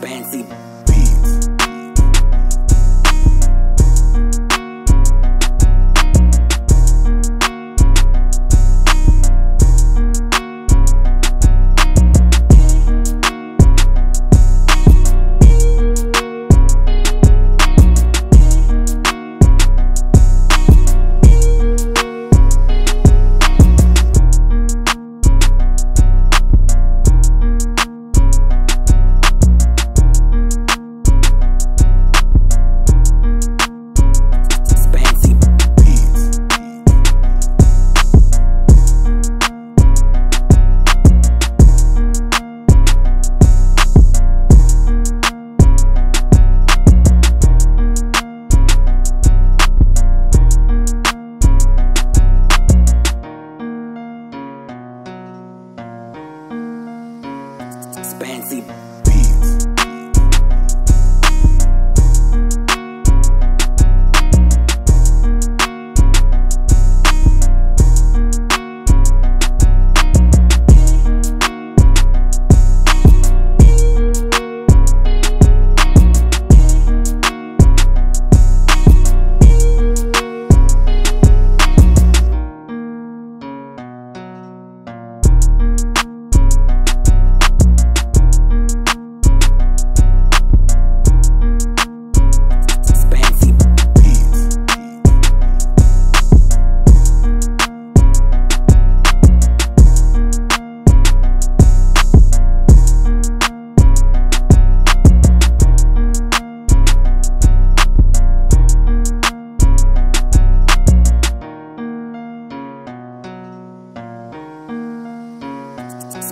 Fancy Fancy